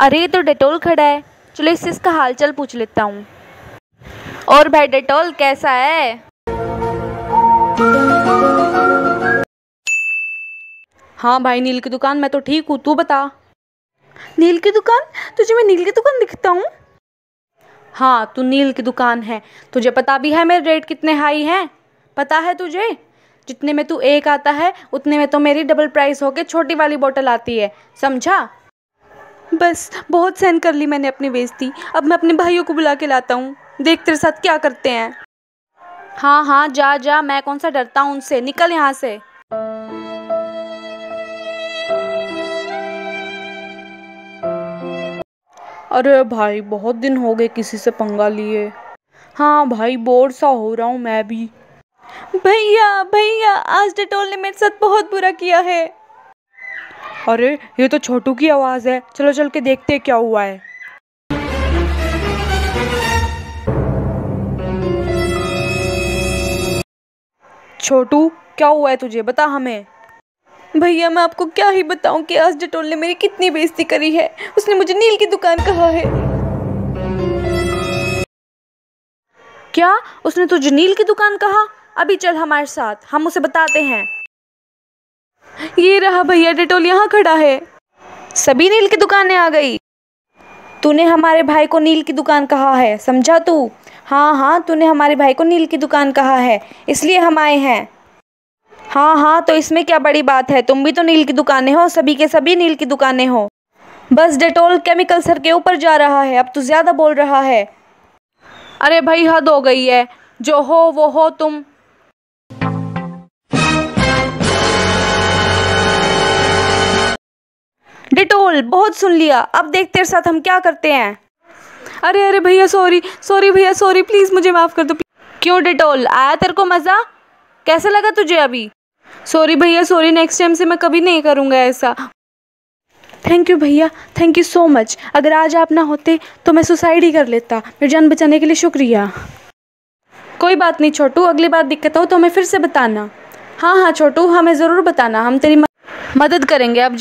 अरे तो डेटोल खड़ा है। चलो इससे इसका हाल चाल पूछ लेता हूँ। और भाई डेटोल कैसा है? हाँ भाई नील की दुकान मैं तो ठीक हूँ। तू बता। नील की दुकान? तुझे मैं नील की दुकान दिखता हूँ? हाँ तू नील की दुकान है। तुझे पता भी है मेरे रेट कितने हाई हैं? पता है तुझे? जितने में तू एक आता है उतने में तो मेरी डबल प्राइस होके छोटी वाली बोतल आती है। समझा? बस बहुत सहन कर ली मैंने अपनी बेइज्जती। अब मैं अपने भाइयों को बुला के लाता हूँ। देख तेरे साथ क्या करते हैं। हाँ हाँ जा जा मैं कौन सा डरता हूँ उनसे? निकल यहाँ से। अरे भाई बहुत दिन हो गए किसी से पंगा लिए। हाँ भाई बोर सा हो रहा हूँ मैं भी। भैया भैया आज डेटोल ने मेरे साथ बहुत बुरा किया है। अरे ये तो छोटू की आवाज़ है। चलो चल के देखते हैं क्या हुआ है। छोटू क्या हुआ है तुझे? बता हमें। भैया मैं आपको क्या ही बताऊँ कि आज डेटोल ने मेरी कितनी बेइज्जती करी है। उसने मुझे नील की दुकान कहा है। क्या? उसने तुझे नील की दुकान कहा? अभी चल हमारे साथ। हम उसे बताते हैं। ये रहा भैया डेटोल यहाँ खड़ा है। सभी नील की दुकानें आ गई। तूने हमारे भाई को नील की दुकान कहा है समझा तू? हाँ हाँ तूने हमारे भाई को नील की दुकान कहा है इसलिए हम आए हैं। हाँ हाँ तो इसमें क्या बड़ी बात है? तुम भी तो नील की दुकानें हो सभी के सभी नील की दुकानें हो। बस डेटोल केमिकल सर के ऊपर जा रहा है अब तू ज़्यादा बोल रहा है। अरे भाई हद हो गई है जो हो वो हो तुम। डिटोल बहुत सुन लिया। अब देख तेरे साथ हम क्या करते हैं। अरे अरे भैया सॉरी सॉरी भैया सॉरी प्लीज़ मुझे माफ़ कर दो। क्यों डिटोल आया तेरे को मज़ा? कैसे लगा तुझे अभी? सॉरी भैया सॉरी नेक्स्ट टाइम से मैं कभी नहीं करूँगा ऐसा। थैंक यू भैया थैंक यू सो मच अगर आज आप ना होते तो मैं सुसाइड ही कर लेता। मेरी जान बचाने के लिए शुक्रिया। कोई बात नहीं छोटू अगली बार दिक्कत हो तो हमें फिर से बताना। हाँ हाँ छोटू हमें ज़रूर बताना। हम तेरी मदद करेंगे अब